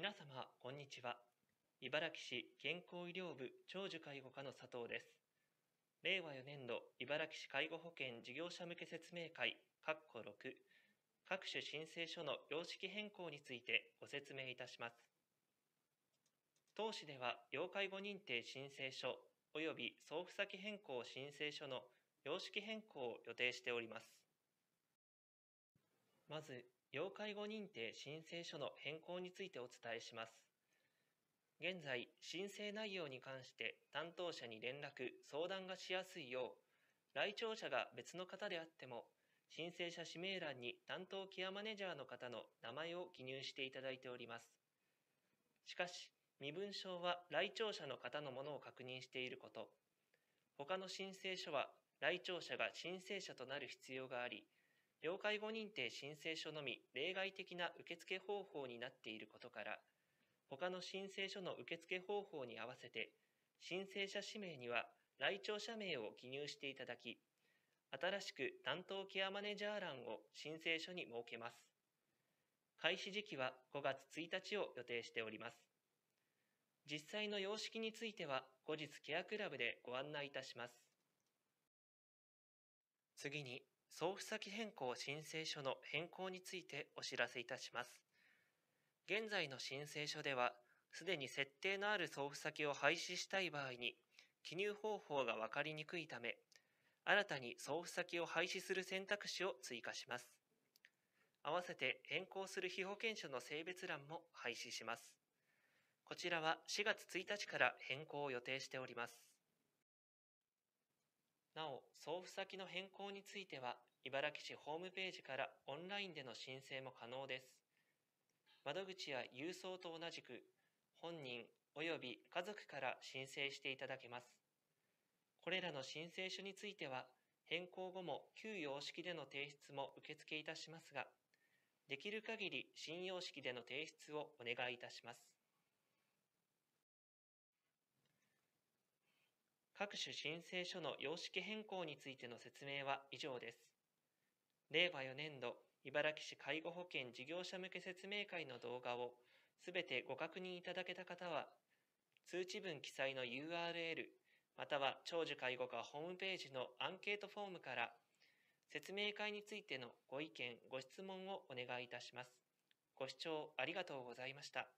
皆様、こんにちは。茨城市健康医療部長寿介護課の佐藤です。令和4年度茨城市介護保険事業者向け説明会括弧6各種申請書の様式変更についてご説明いたします。当市では要介護認定申請書及び送付先変更申請書の様式変更を予定しております。まず、要介護認定申請書の変更についてお伝えします。現在、申請内容に関して担当者に連絡、相談がしやすいよう、来庁者が別の方であっても、申請者指名欄に担当ケアマネジャーの方の名前を記入していただいております。しかし、身分証は来庁者の方のものを確認していること、他の申請書は来庁者が申請者となる必要があり、要介護認定申請書のみ例外的な受付方法になっていることから、他の申請書の受付方法に合わせて、申請者氏名には来庁者名を記入していただき、新しく担当ケアマネジャー欄を申請書に設けます。開始時期は5月1日を予定しております。実際の様式については後日ケアクラブでご案内いたします。次に送付先変更申請書の変更についてお知らせいたします。現在の申請書では、すでに設定のある送付先を廃止したい場合に、記入方法が分かりにくいため、新たに送付先を廃止する選択肢を追加します。合わせて変更する被保険者の性別欄も廃止します。こちらは4月1日から変更を予定しております。なお、送付先の変更については、茨城市ホームページからオンラインでの申請も可能です。窓口や郵送と同じく、本人及び家族から申請していただけます。これらの申請書については、変更後も旧様式での提出も受付いたしますが、できる限り新様式での提出をお願いいたします。各種申請書の様式変更についての説明は以上です。令和4年度茨城市介護保険事業者向け説明会の動画をすべてご確認いただけた方は、通知文記載の URL または長寿介護課ホームページのアンケートフォームから説明会についてのご意見、ご質問をお願いいたします。ご視聴ありがとうございました。